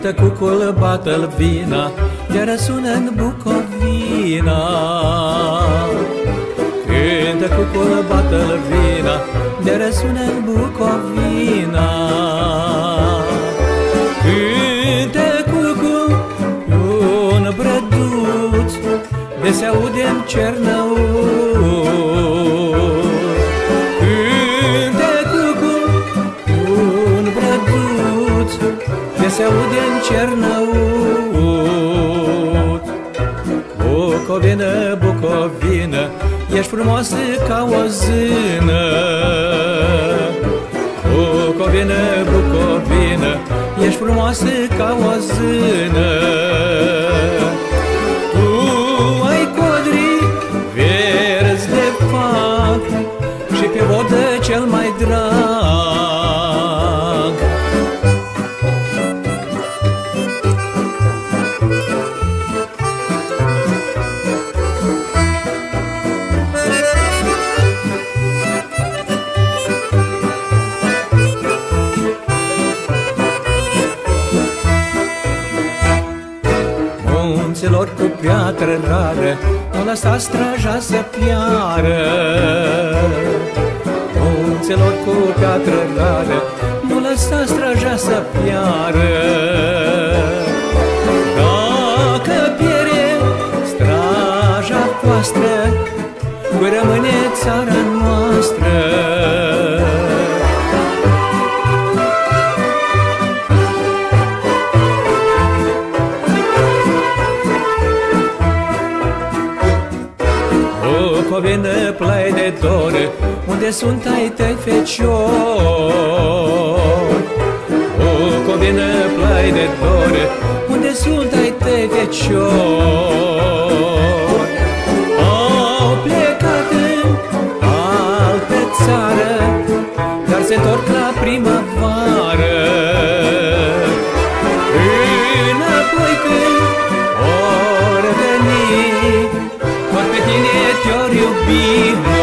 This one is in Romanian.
Cântă cucul, bată-l vina, de răsună în Bucovina. Cântă cucul, bată-l vina, de răsună în Bucovina. Cântă cucul, un brăduț, de se aude în Cernăuț. se aude în Cernăut. Bucovină, Bucovină, ești frumoasă ca o zână. Bucovină, Bucovină, ești frumoasă ca o zână. Munților cu piatră rară, nu lăsa straja să piară. Munților cu piatră rară, nu lăsa straja să piară. Dacă pierde straja voastră, rămâne țara noastră. Covenă plai de dor Unde sunt ai tăi feciori? O covenă de dor Unde sunt ai tăi feciori? Au plecat în altă țară Dar se torc la primăvară. be